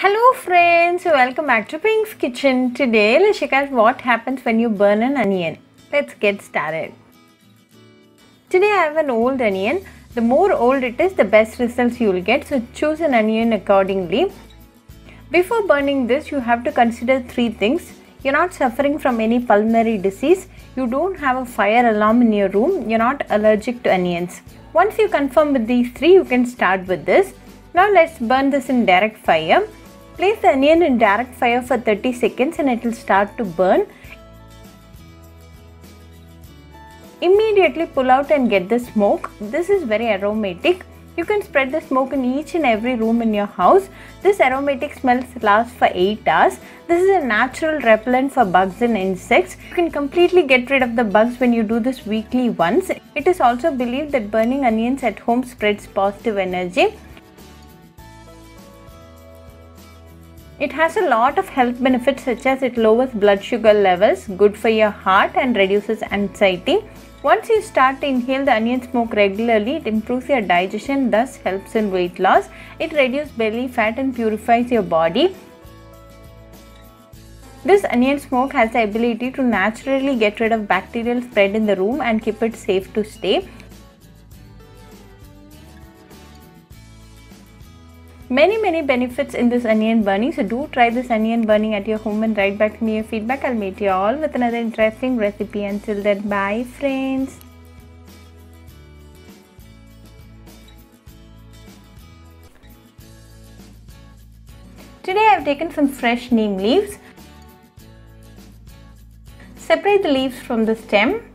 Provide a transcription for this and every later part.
Hello friends, welcome back to Pink's Kitchen. Today let's check out what happens when you burn an onion. Let's get started. Today I have an old onion. The more old it is, the best results you will get. So choose an onion accordingly. Before burning this, you have to consider three things. You're not suffering from any pulmonary disease. You don't have a fire alarm in your room. You're not allergic to onions. Once you confirm with these three, you can start with this. Now let's burn this in direct fire. Place the onion in direct fire for 30 seconds and it will start to burn. Immediately pull out and get the smoke. This is very aromatic. You can spread the smoke in each and every room in your house. This aromatic smell lasts for 8 hours. This is a natural repellent for bugs and insects. You can completely get rid of the bugs when you do this weekly once. It is also believed that burning onions at home spreads positive energy. It has a lot of health benefits such as it lowers blood sugar levels, good for your heart and reduces anxiety. Once you start to inhale the onion smoke regularly, it improves your digestion, thus helps in weight loss. It reduces belly fat and purifies your body. This onion smoke has the ability to naturally get rid of bacterial spread in the room and keep it safe to stay. Many many benefits in this onion burning so do try this onion burning at your home and write back to me your feedback. I'll meet you all with another interesting recipe. Until then bye friends. Today i've taken some fresh neem leaves. Separate the leaves from the stem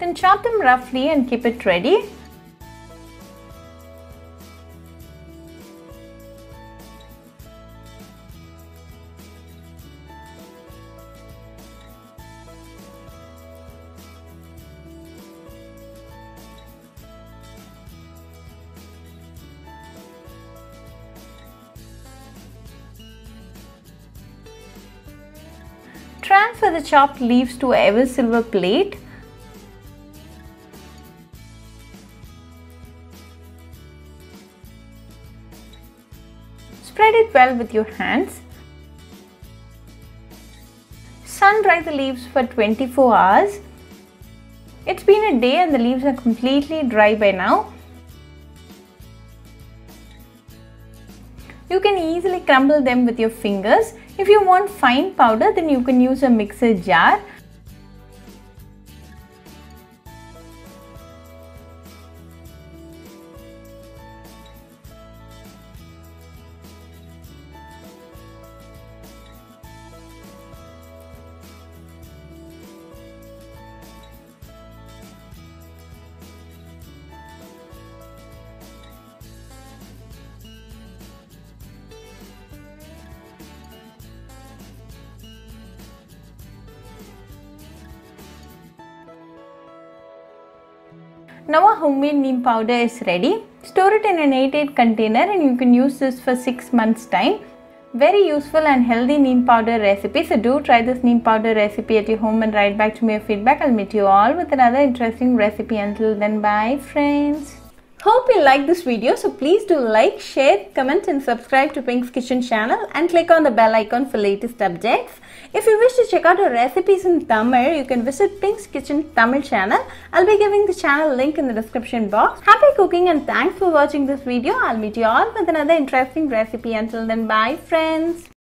Then chop them roughly and keep it ready. Transfer the chopped leaves to a ever silver plate Spread it well with your hands. Sun dry the leaves for 24 hours. It's been a day and the leaves are completely dry by now. You can easily crumble them with your fingers. If you want fine powder then you can use a mixer jar Now our homemade neem powder is ready. Store it in an 8-8 container and you can use this for 6 months time. Very useful and healthy neem powder recipe. So do try this neem powder recipe at your home and write back to me your feedback. I'll meet you all with another interesting recipe. Until then, bye friends. Hope you like this video. So please do like, share, comment and subscribe to Pink's Kitchen channel and click on the bell icon for latest updates. If you wish to check out our recipes in Tamil, you can visit Pink's Kitchen Tamil channel. I'll be giving the channel link in the description box. Happy cooking and thanks for watching this video. I'll meet you all with another interesting recipe. Until then, bye friends.